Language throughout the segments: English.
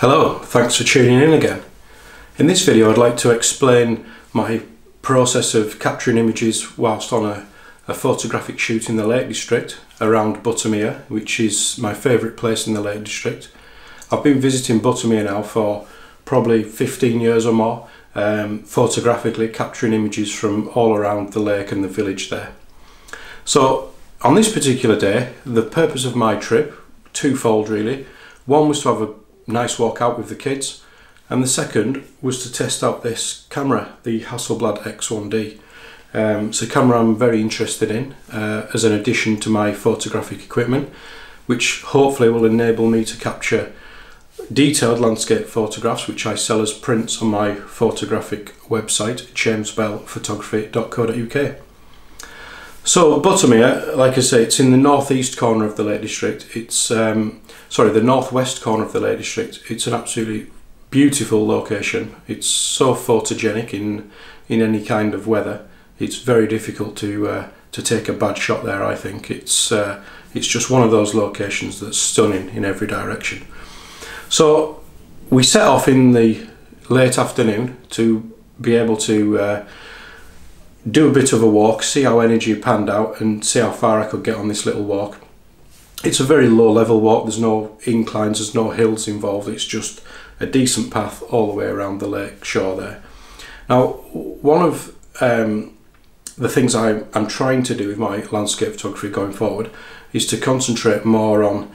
Hello, thanks for tuning in again. In this video I'd like to explain my process of capturing images whilst on a, a photographic shoot in the Lake District around Buttermere, which is my favourite place in the Lake District. I've been visiting Buttermere now for probably 15 years or more, um, photographically capturing images from all around the lake and the village there. So on this particular day, the purpose of my trip, twofold really. One was to have a nice walk out with the kids. And the second was to test out this camera, the Hasselblad X1D. Um, it's a camera I'm very interested in uh, as an addition to my photographic equipment, which hopefully will enable me to capture detailed landscape photographs, which I sell as prints on my photographic website, jamesbellphotography.co.uk. So Buttermere, like I say, it's in the northeast corner of the Lake District. It's um, sorry, the northwest corner of the Lake District. It's an absolutely beautiful location. It's so photogenic in in any kind of weather. It's very difficult to uh, to take a bad shot there. I think it's uh, it's just one of those locations that's stunning in every direction. So we set off in the late afternoon to be able to uh, do a bit of a walk, see how energy panned out and see how far I could get on this little walk. It's a very low level walk, there's no inclines, there's no hills involved, it's just a decent path all the way around the lake shore there. Now, one of um, the things I, I'm trying to do with my landscape photography going forward is to concentrate more on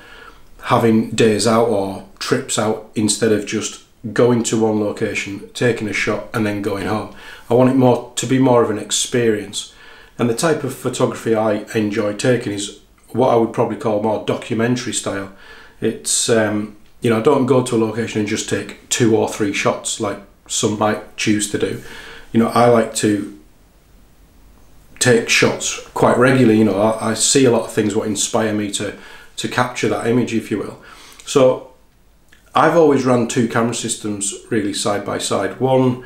having days out or trips out instead of just going to one location, taking a shot, and then going home. I want it more to be more of an experience. And the type of photography I enjoy taking is what I would probably call more documentary style. It's um, you know I don't go to a location and just take two or three shots like some might choose to do. You know I like to take shots quite regularly. You know I, I see a lot of things what inspire me to to capture that image, if you will. So I've always run two camera systems really side by side. One,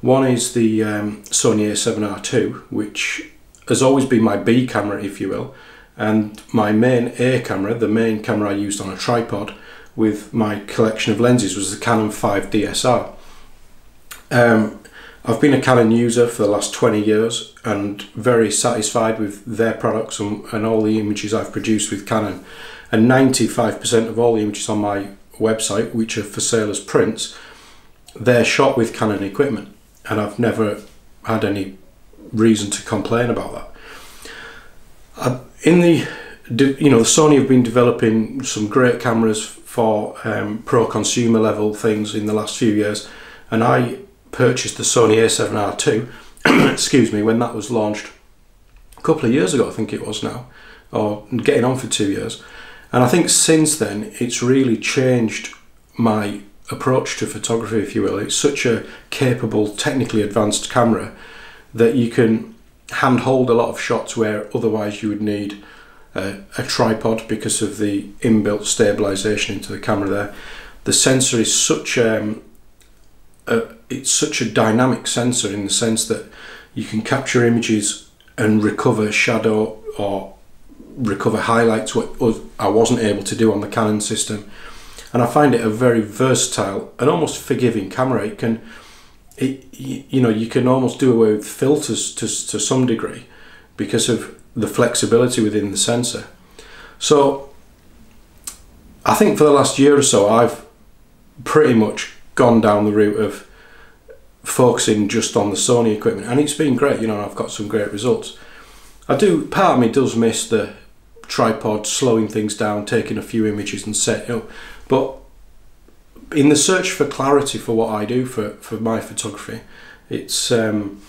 one is the um, Sony a7R II, which has always been my B camera, if you will, and my main A camera, the main camera I used on a tripod with my collection of lenses, was the Canon 5 DSR. Um, I've been a Canon user for the last 20 years and very satisfied with their products and, and all the images I've produced with Canon. And 95% of all the images on my website, which are for sale as prints, they're shot with Canon equipment, and I've never had any reason to complain about that. I, in the, you know, Sony have been developing some great cameras for um, pro consumer level things in the last few years, and I purchased the Sony A7R II, excuse me, when that was launched a couple of years ago, I think it was now, or getting on for two years and I think since then, it's really changed my approach to photography, if you will. It's such a capable, technically advanced camera that you can handhold a lot of shots where otherwise you would need a, tripod because of the inbuilt stabilization into the camera there. The sensor is such um, a, it's such a dynamic sensor in the sense that you can capture images and recover shadow or recover highlights what I wasn't able to do on the Canon system. And I find it a very versatile and almost forgiving camera. It can, it, you know, you can almost do away with filters to, to some degree because of the flexibility within the sensor. So I think for the last year or so, I've pretty much gone down the route of focusing just on the Sony equipment and it's been great, you know, I've got some great results. I do, part of me does miss the tripod, slowing things down, taking a few images and setting up. But in the search for clarity for what I do for, for my photography, it's um,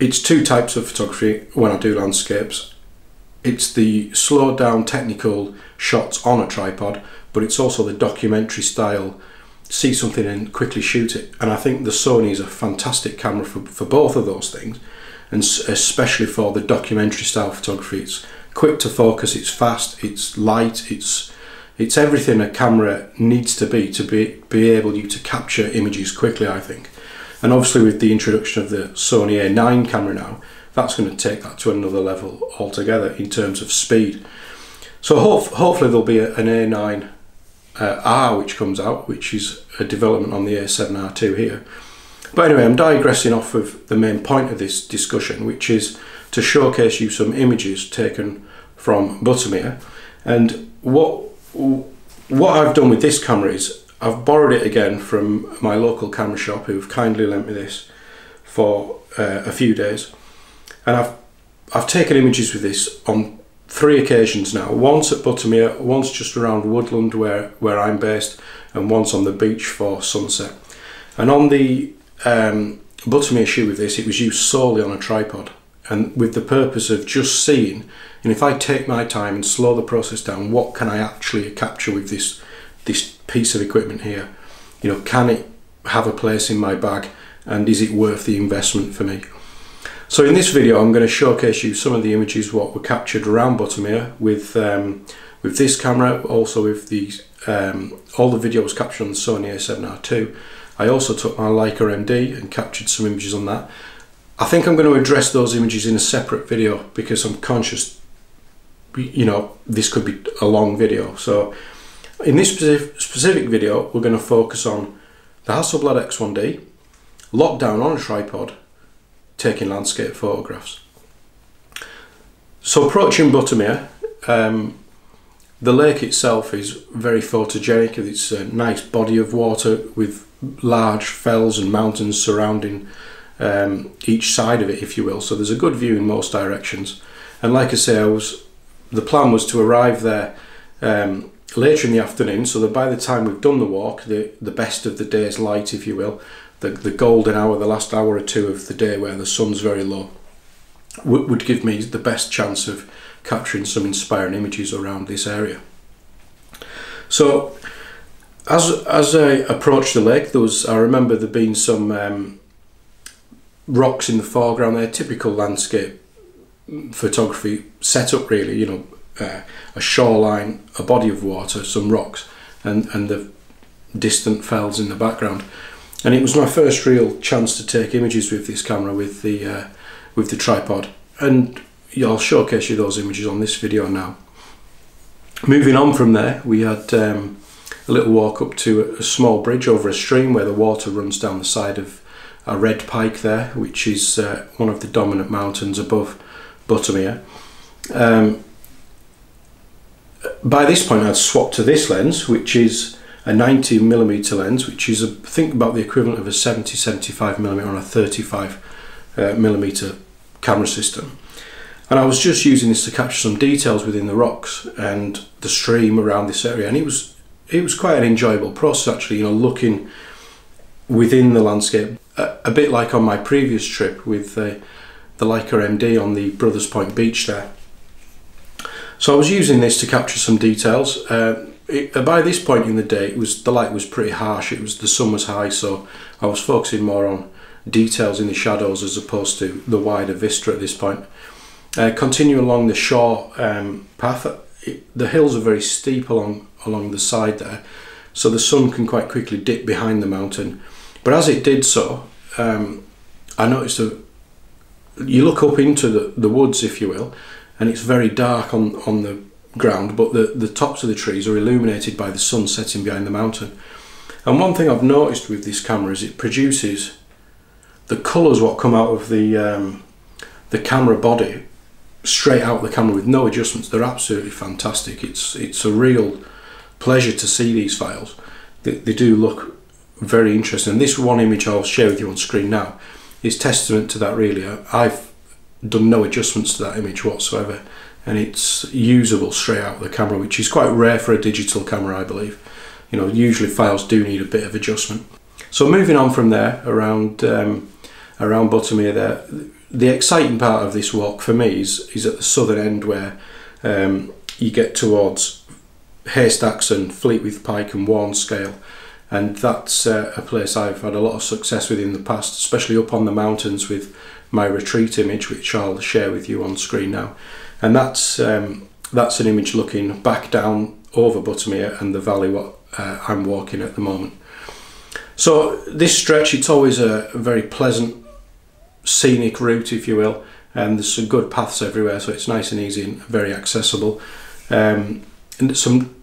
it's two types of photography when I do landscapes. It's the slowed down technical shots on a tripod, but it's also the documentary style, see something and quickly shoot it. And I think the Sony is a fantastic camera for, for both of those things, and especially for the documentary style photography. It's quick to focus, it's fast, it's light, it's it's everything a camera needs to be to be, be able you to capture images quickly, I think. And obviously with the introduction of the Sony A9 camera now, that's going to take that to another level altogether in terms of speed. So hope, hopefully there'll be an A9 uh, R which comes out, which is a development on the A7R2 here. But anyway, I'm digressing off of the main point of this discussion, which is to showcase you some images taken from Buttermere. And what what I've done with this camera is I've borrowed it again from my local camera shop who've kindly lent me this for uh, a few days. And I've I've taken images with this on three occasions now. Once at Buttermere, once just around Woodland where, where I'm based, and once on the beach for sunset. And on the um, Buttermere shoot with this, it was used solely on a tripod and with the purpose of just seeing, and if I take my time and slow the process down, what can I actually capture with this, this piece of equipment here? You know, can it have a place in my bag and is it worth the investment for me? So in this video I'm going to showcase you some of the images what were captured around Buttermere with um, with this camera, also with the um, all the video was captured on the Sony a7R II I also took my Leica MD and captured some images on that. I think I'm going to address those images in a separate video because I'm conscious, you know, this could be a long video. So in this specific, video, we're going to focus on the Hasselblad X1D, locked down on a tripod, taking landscape photographs. So approaching Buttermere, um, the lake itself is very photogenic. It's a nice body of water with large fells and mountains surrounding um, each side of it, if you will. So there's a good view in most directions. And like I say, I was the plan was to arrive there um, later in the afternoon, so that by the time we've done the walk, the the best of the day's light, if you will, the the golden hour, the last hour or two of the day where the sun's very low, would, would give me the best chance of capturing some inspiring images around this area. So as as I approached the lake, there was I remember there being some um, rocks in the foreground there, typical landscape photography setup really. You know, uh, a shoreline, a body of water, some rocks, and and the distant fells in the background. And it was my first real chance to take images with this camera with the uh, with the tripod. And I'll showcase you those images on this video now. Moving on from there, we had. Um, a little walk up to a small bridge over a stream where the water runs down the side of a red pike there, which is uh, one of the dominant mountains above Buttermere. Um, by this point I'd swapped to this lens, which is a 90 millimeter lens, which is a, think about the equivalent of a 70 75 millimeter on a 35 uh, millimeter camera system. And I was just using this to capture some details within the rocks and the stream around this area, and it was it was quite an enjoyable process actually, you know, looking within the landscape, a, bit like on my previous trip with the, the Leica MD on the Brothers Point beach there. So I was using this to capture some details. Uh, it, uh, by this point in the day, it was the light was pretty harsh. It was the sun was high, so I was focusing more on details in the shadows as opposed to the wider vista at this point. Uh, continue along the shore um, path. It, the hills are very steep along along the side there so the sun can quite quickly dip behind the mountain but as it did so um, I noticed that you look up into the, the woods if you will and it's very dark on, on the ground but the, the tops of the trees are illuminated by the sun setting behind the mountain. And one thing I've noticed with this camera is it produces the colours what come out of the um, the camera body straight out the camera with no adjustments. They're absolutely fantastic. It's it's a real pleasure to see these files. They, they do look very interesting. This one image I'll share with you on screen now is testament to that really. I've done no adjustments to that image whatsoever and it's usable straight out of the camera which is quite rare for a digital camera I believe. You know usually files do need a bit of adjustment. So moving on from there around um, around Buttermere there the exciting part of this walk for me is, is at the southern end where um, you get towards Haystacks and Fleetwith Pike and Warnscale and that's uh, a place I've had a lot of success with in the past especially up on the mountains with my retreat image which I'll share with you on screen now. And that's um, that's an image looking back down over Buttermere and the valley what uh, I'm walking at the moment. So this stretch it's always a very pleasant scenic route if you will and there's some good paths everywhere so it's nice and easy and very accessible. Um, and some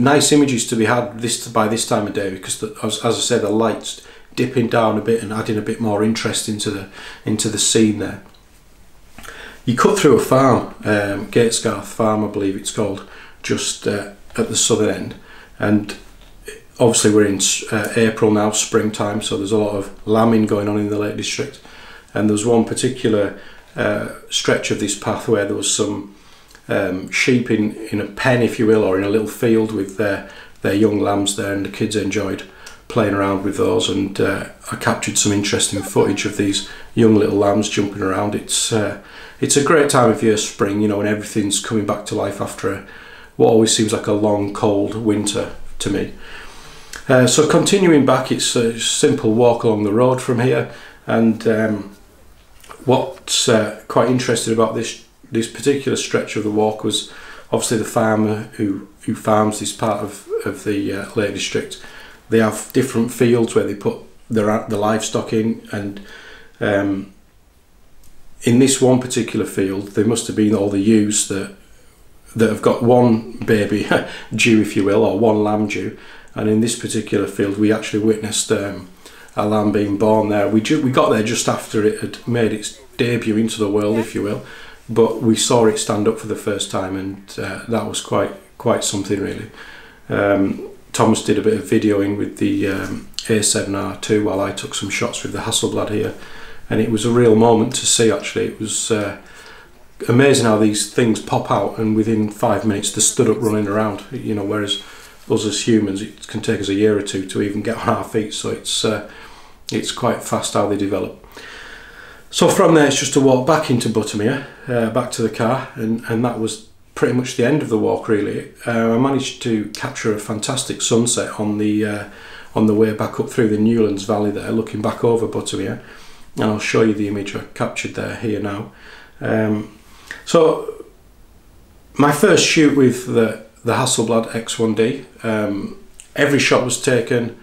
nice images to be had this by this time of day because the, as, as I say the lights dipping down a bit and adding a bit more interest into the into the scene there. You cut through a farm, um, Gatesgarth Farm I believe it's called, just uh, at the southern end and obviously we're in uh, April now, springtime, so there's a lot of lambing going on in the Lake District and there was one particular uh, stretch of this path where there was some um, sheep in, in a pen if you will or in a little field with their, their young lambs there and the kids enjoyed playing around with those and uh, I captured some interesting footage of these young little lambs jumping around. It's uh, it's a great time of year, spring, you know, when everything's coming back to life after a, what always seems like a long, cold winter to me. Uh, so continuing back, it's a simple walk along the road from here, and um, what's uh, quite interesting about this this particular stretch of the walk was obviously the farmer who who farms this part of of the uh, Lake District. They have different fields where they put their the livestock in and um, in this one particular field there must have been all the ewes that that have got one baby due if you will or one lamb due and in this particular field we actually witnessed um, a lamb being born there. We, we got there just after it had made its debut into the world if you will but we saw it stand up for the first time and uh, that was quite quite something really. Um, Thomas did a bit of videoing with the um, A7R2 while I took some shots with the Hasselblad here. And it was a real moment to see actually. It was uh, amazing how these things pop out and within five minutes they're stood up running around. You know whereas us as humans it can take us a year or two to even get on our feet. So it's uh, it's quite fast how they develop so from there it's just to walk back into Buttermere uh, back to the car and, and that was pretty much the end of the walk really. Uh, I managed to capture a fantastic sunset on the uh, on the way back up through the Newlands Valley there, looking back over Buttermere, and I'll show you the image I captured there here now. Um, so my first shoot with the the Hasselblad X1D, um, every shot was taken.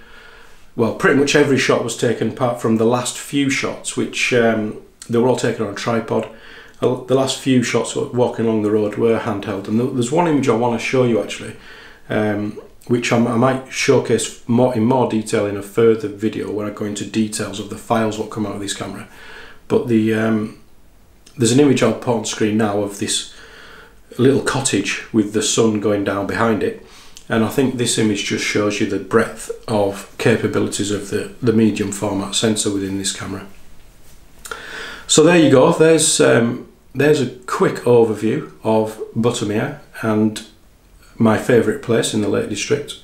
Well, pretty much every shot was taken apart from the last few shots, which um, they were all taken on a tripod. The last few shots walking along the road were handheld and there's one image I want to show you actually um, which I'm, i might showcase more in more detail in a further video where I go into details of the files what come out of this camera. But the um, there's an image I'll put on screen now of this little cottage with the sun going down behind it and I think this image just shows you the breadth of capabilities of the, the medium format sensor within this camera. So there you go, there's um, there's a quick overview of Buttermere and my favourite place in the Lake District.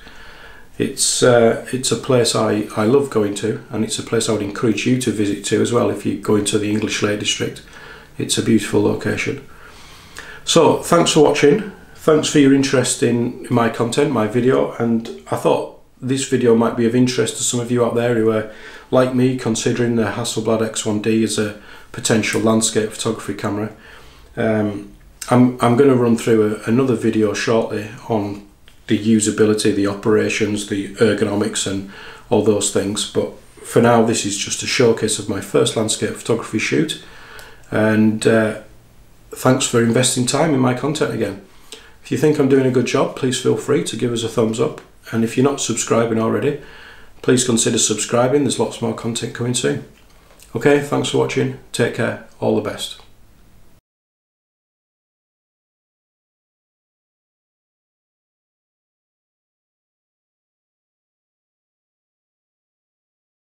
It's uh, it's a place I, I love going to and it's a place I would encourage you to visit to as well if you go into the English Lake District. It's a beautiful location. So thanks for watching, thanks for your interest in my content, my video and I thought this video might be of interest to some of you out there who are like me considering the Hasselblad X1D as a potential landscape photography camera. Um, I'm, I'm going to run through a, another video shortly on the usability, the operations, the ergonomics and all those things but for now this is just a showcase of my first landscape photography shoot and uh, thanks for investing time in my content again. If you think I'm doing a good job please feel free to give us a thumbs up and if you're not subscribing already please consider subscribing there's lots more content coming soon. Okay, thanks for watching, take care, all the best.